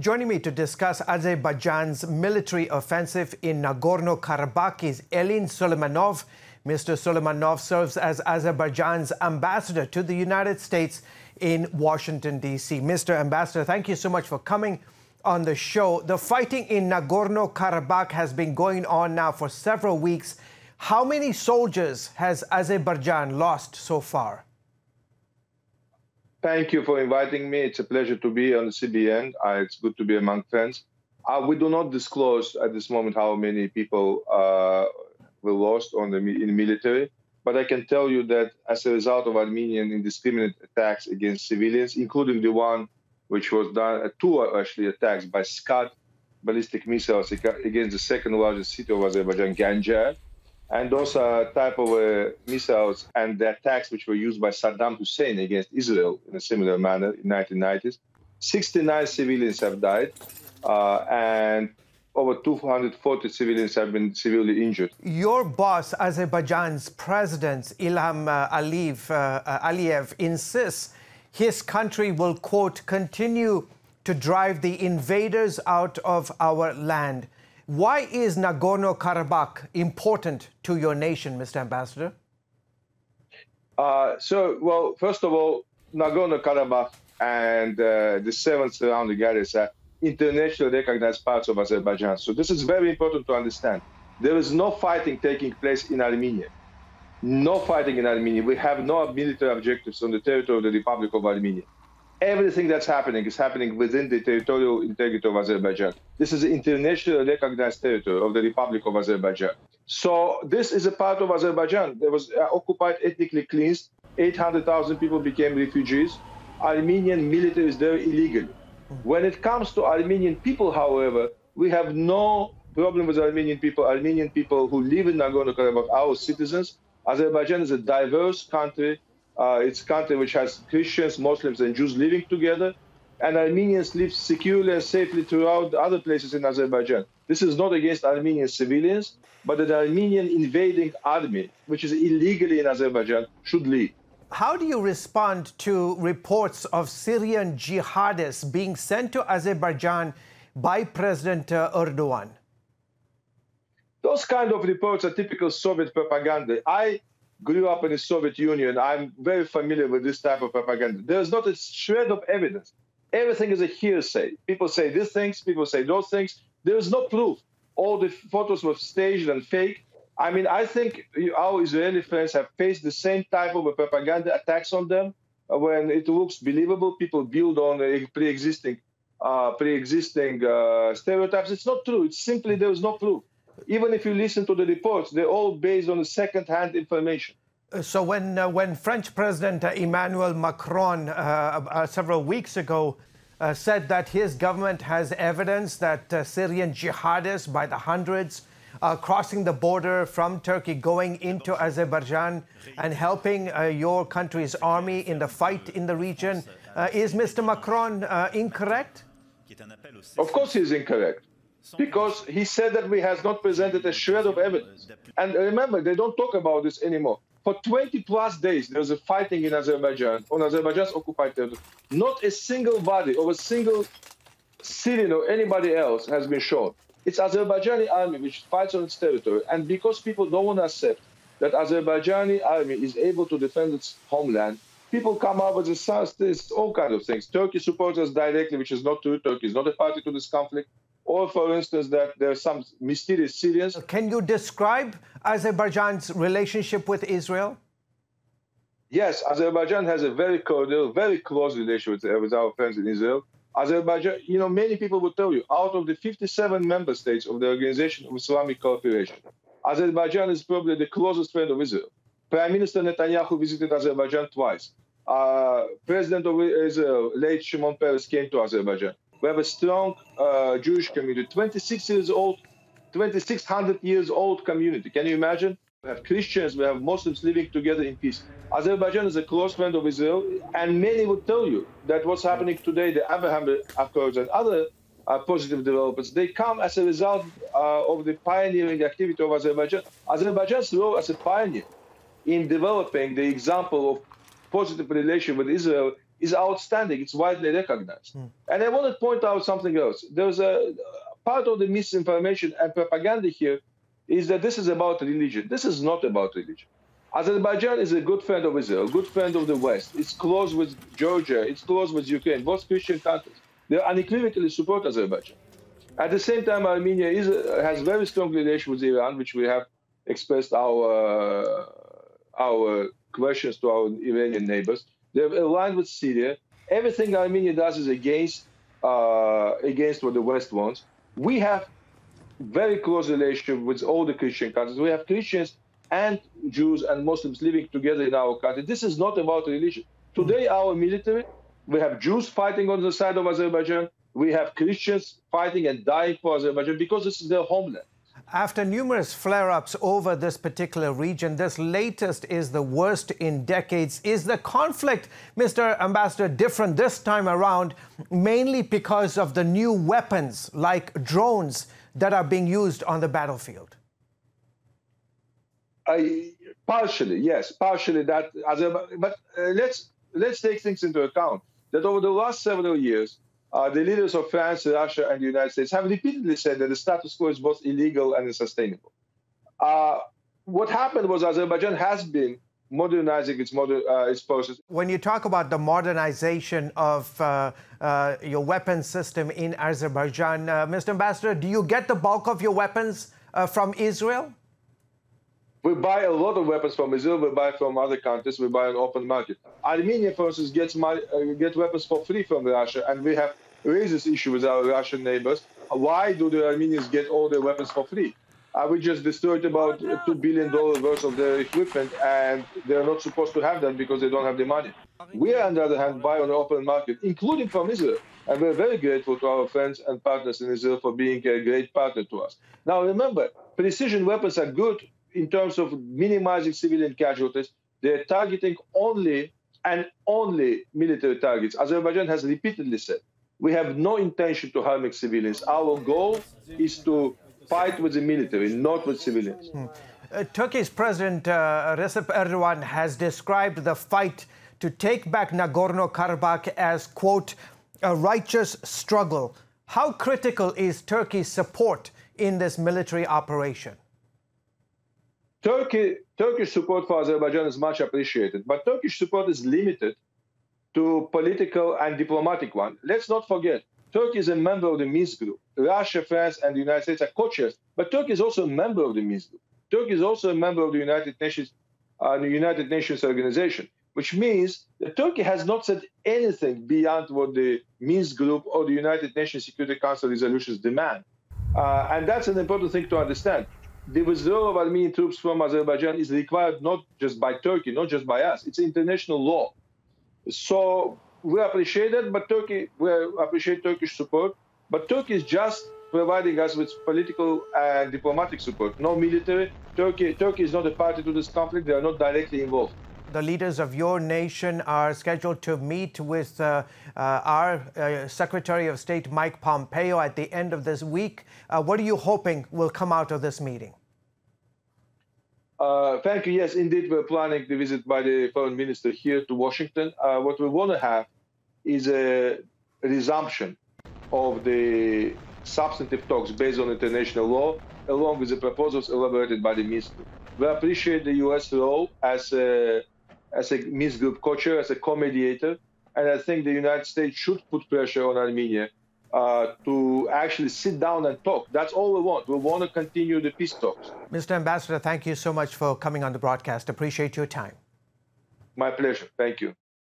Joining me to discuss Azerbaijan's military offensive in Nagorno Karabakh is Elin Suleymanov. Mr. Suleymanov serves as Azerbaijan's ambassador to the United States in Washington, D.C. Mr. Ambassador, thank you so much for coming on the show. The fighting in Nagorno Karabakh has been going on now for several weeks. How many soldiers has Azerbaijan lost so far? Thank you for inviting me. It's a pleasure to be on the CBN. Uh, it's good to be among friends. Uh, we do not disclose at this moment how many people uh, were lost on the in the military, but I can tell you that as a result of Armenian indiscriminate attacks against civilians, including the one which was done, uh, two actually attacks by Scud ballistic missiles against the second largest city of Azerbaijan, Ganja, and those are type of uh, missiles and the attacks which were used by Saddam Hussein against Israel in a similar manner in 1990s. 69 civilians have died, uh, and over 240 civilians have been severely injured. Your boss, Azerbaijan's president Ilham uh, Aliyev, uh, Aliyev, insists his country will, quote, continue to drive the invaders out of our land. Why is Nagorno Karabakh important to your nation, Mr. Ambassador? Uh, so, well, first of all, Nagorno Karabakh and uh, the seven surrounding areas are internationally recognized parts of Azerbaijan. So, this is very important to understand. There is no fighting taking place in Armenia. No fighting in Armenia. We have no military objectives on the territory of the Republic of Armenia everything that's happening is happening within the territorial integrity of Azerbaijan. This is internationally recognized territory of the Republic of Azerbaijan. So this is a part of Azerbaijan that was uh, occupied, ethnically cleansed. 800,000 people became refugees. Armenian military is there illegally. When it comes to Armenian people, however, we have no problem with Armenian people. Armenian people who live in Nagorno-Karabakh, are our citizens. Azerbaijan is a diverse country uh, it's a country which has Christians, Muslims, and Jews living together, and Armenians live securely and safely throughout other places in Azerbaijan. This is not against Armenian civilians, but the Armenian invading army, which is illegally in Azerbaijan, should leave. How do you respond to reports of Syrian jihadists being sent to Azerbaijan by President uh, Erdogan? Those kind of reports are typical Soviet propaganda. I grew up in the Soviet Union, I'm very familiar with this type of propaganda. There's not a shred of evidence. Everything is a hearsay. People say these things, people say those things. There's no proof. All the photos were staged and fake. I mean, I think our Israeli friends have faced the same type of propaganda attacks on them when it looks believable. People build on pre-existing, uh, pre-existing uh, stereotypes. It's not true. It's simply there is no proof even if you listen to the reports, they're all based on second-hand information. Uh, so when uh, when French President uh, Emmanuel Macron uh, uh, several weeks ago uh, said that his government has evidence that Syrian jihadists by the hundreds are crossing the border from Turkey, going into Azerbaijan and helping your country's army in the fight in the region, is Mr. Macron incorrect? Of course, he's incorrect because he said that we has not presented a shred of evidence. And remember, they don't talk about this anymore. For 20 plus days, there was a fighting in Azerbaijan, on Azerbaijan's occupied territory. Not a single body or a single civilian or anybody else has been shot. It's Azerbaijani army which fights on its territory. And because people don't want to accept that Azerbaijani army is able to defend its homeland, people come up with this, all kinds of things. Turkey supports us directly, which is not true. Turkey is not a party to this conflict or for instance that there are some mysterious Syrians. Can you describe Azerbaijan's relationship with Israel? Yes, Azerbaijan has a very cordial, very close relationship with, with our friends in Israel. Azerbaijan, you know, many people will tell you, out of the 57 member states of the Organization of Islamic Cooperation, Azerbaijan is probably the closest friend of Israel. Prime Minister Netanyahu visited Azerbaijan twice. Uh, President of Israel, late Shimon Peres, came to Azerbaijan. We have a strong uh, Jewish community, 26 years old, 2600 years old community. Can you imagine? We have Christians, we have Muslims living together in peace. Azerbaijan is a close friend of Israel, and many would tell you that what's happening today, the Abraham Accords and other uh, positive developments, they come as a result uh, of the pioneering activity of Azerbaijan. Azerbaijan's role as a pioneer in developing the example of positive relation with Israel is outstanding. It's widely recognized. Mm. And I want to point out something else. There's a part of the misinformation and propaganda here is that this is about religion. This is not about religion. Azerbaijan is a good friend of Israel, a good friend of the West. It's close with Georgia, it's close with Ukraine, both Christian countries. They unequivocally support Azerbaijan. At the same time, Armenia is, has very strong relations with Iran, which we have expressed our uh, our questions to our Iranian neighbors. They're aligned with Syria. Everything Armenia does is against uh, against what the West wants. We have very close relation with all the Christian countries. We have Christians and Jews and Muslims living together in our country. This is not about religion. Today, our military, we have Jews fighting on the side of Azerbaijan. We have Christians fighting and dying for Azerbaijan because this is their homeland. After numerous flare ups over this particular region, this latest is the worst in decades. Is the conflict, Mr. Ambassador, different this time around, mainly because of the new weapons like drones that are being used on the battlefield? I, partially, yes, partially that. A, but uh, let's let's take things into account that over the last several years, uh, the leaders of France, Russia, and the United States have repeatedly said that the status quo is both illegal and unsustainable. Uh, what happened was Azerbaijan has been modernizing its, moder- uh, its process. When you talk about the modernization of uh, uh, your weapons system in Azerbaijan, uh, Mr. Ambassador, do you get the bulk of your weapons uh, from Israel? We buy a lot of weapons from Israel. We buy from other countries. We buy on open market. Armenia, for instance, gets my, uh, get weapons for free from Russia, and we have raised this issue with our Russian neighbors. Why do the Armenians get all their weapons for free? Uh, we just destroyed about $2 billion worth of their equipment, and they're not supposed to have them because they don't have the money. We, on the other hand, buy on the open market, including from Israel. And we're very grateful to our friends and partners in Israel for being a great partner to us. Now, remember, precision weapons are good in terms of minimizing civilian casualties. They're targeting only and only military targets. Azerbaijan has repeatedly said we have no intention to harming civilians. Our goal is to fight with the military, not with civilians. Hmm. Uh, Turkey's President uh, Recep Erdogan has described the fight to take back Nagorno Karabakh as, quote, a righteous struggle. How critical is Turkey's support in this military operation? Turkey, Turkish support for Azerbaijan is much appreciated, but Turkish support is limited to political and diplomatic one. Let's not forget, Turkey is a member of the Minsk group. Russia, France, and the United States are co-chairs, but Turkey is also a member of the Minsk group. Turkey is also a member of the United Nations, uh, the United Nations organization, which means that Turkey has not said anything beyond what the Minsk group or the United Nations Security Council resolutions demand. Uh, and that's an important thing to understand. The withdrawal of Armenian troops from Azerbaijan is required not just by Turkey, not just by us. It's international law. So we appreciate that, but Turkey, we appreciate Turkish support. But Turkey is just providing us with political and diplomatic support, no military. Turkey, Turkey is not a party to this conflict. They are not directly involved. The leaders of your nation are scheduled to meet with uh, uh, our uh, Secretary of State, Mike Pompeo, at the end of this week. Uh, what are you hoping will come out of this meeting? Uh, thank you. Yes, indeed, we're planning the visit by the foreign minister here to Washington. Uh, what we want to have is a resumption of the substantive talks based on international law, along with the proposals elaborated by the minister. We appreciate the U.S. role as a, as a Minsk Group co-chair, as a co-mediator, and I think the United States should put pressure on Armenia uh, to actually sit down and talk. That's all we want. We want to continue the peace talks. Mr. Ambassador, thank you so much for coming on the broadcast. Appreciate your time. My pleasure. Thank you.